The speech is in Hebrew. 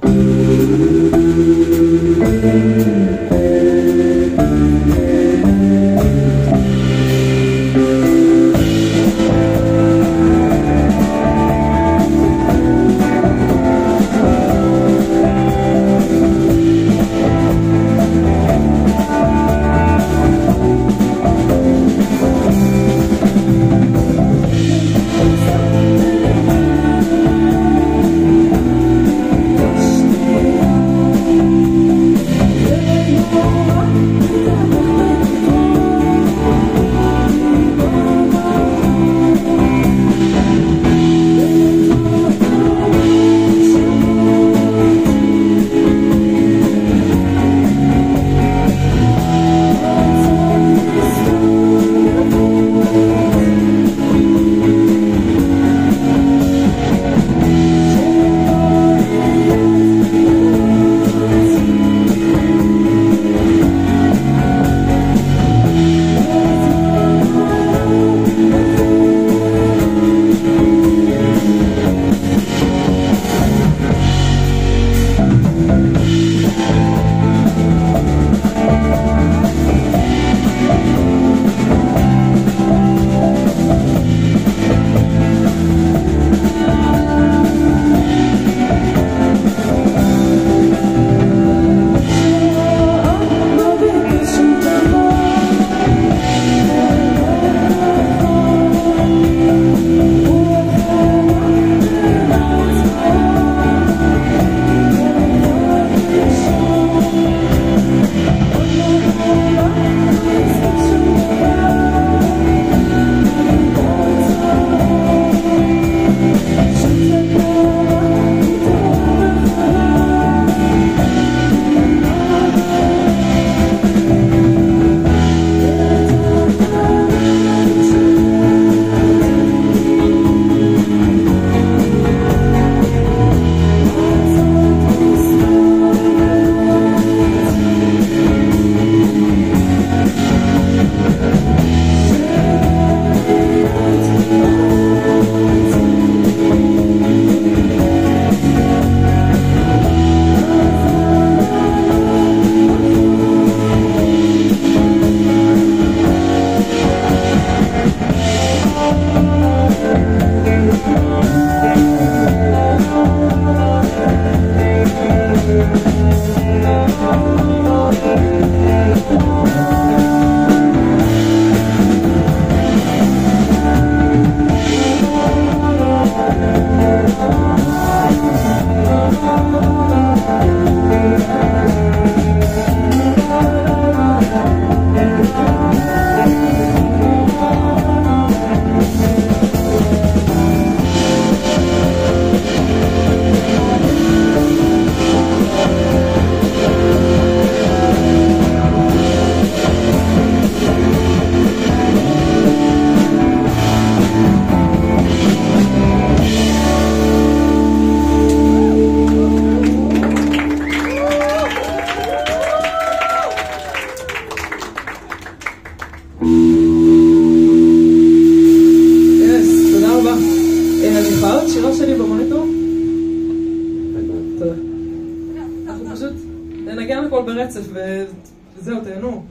Thank you. Thank you. אני יכולה לראות שירה שלי במוניטור? תודה. אנחנו פשוט ננגן הכל ברצף וזהו, תהנו.